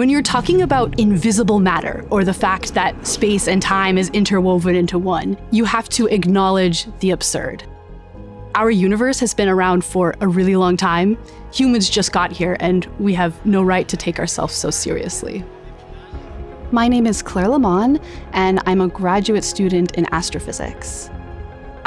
When you're talking about invisible matter, or the fact that space and time is interwoven into one, you have to acknowledge the absurd. Our universe has been around for a really long time. Humans just got here, and we have no right to take ourselves so seriously. My name is Claire Lamman, and I'm a graduate student in astrophysics.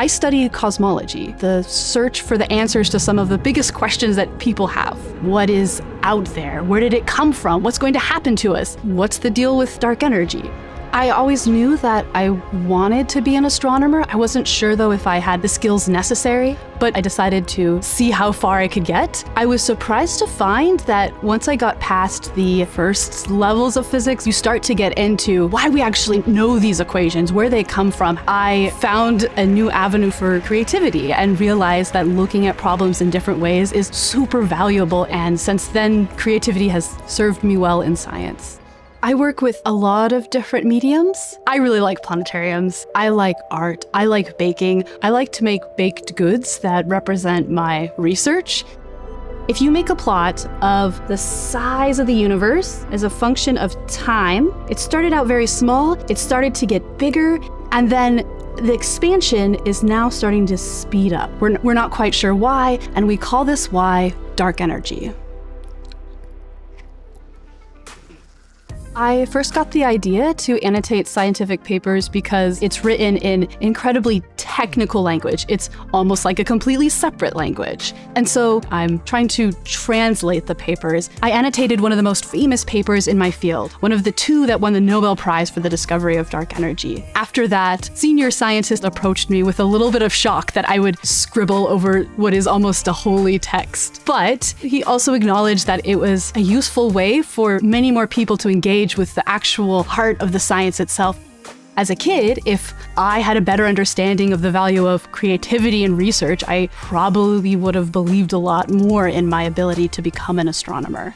I study cosmology, the search for the answers to some of the biggest questions that people have. What is out there? Where did it come from? What's going to happen to us? What's the deal with dark energy? I always knew that I wanted to be an astronomer. I wasn't sure though if I had the skills necessary, but I decided to see how far I could get. I was surprised to find that once I got past the first levels of physics, you start to get into why we actually know these equations, where they come from. I found a new avenue for creativity and realized that looking at problems in different ways is super valuable. And since then, creativity has served me well in science. I work with a lot of different mediums. I really like planetariums. I like art. I like baking. I like to make baked goods that represent my research. If you make a plot of the size of the universe as a function of time, it started out very small, it started to get bigger, and then the expansion is now starting to speed up. We're, we're not quite sure why, and we call this Y dark energy. I first got the idea to annotate scientific papers because it's written in incredibly technical language. It's almost like a completely separate language. And so I'm trying to translate the papers. I annotated one of the most famous papers in my field, one of the two that won the Nobel Prize for the discovery of dark energy. After that, senior scientists approached me with a little bit of shock that I would scribble over what is almost a holy text. But he also acknowledged that it was a useful way for many more people to engage engage with the actual heart of the science itself. As a kid, if I had a better understanding of the value of creativity and research, I probably would have believed a lot more in my ability to become an astronomer.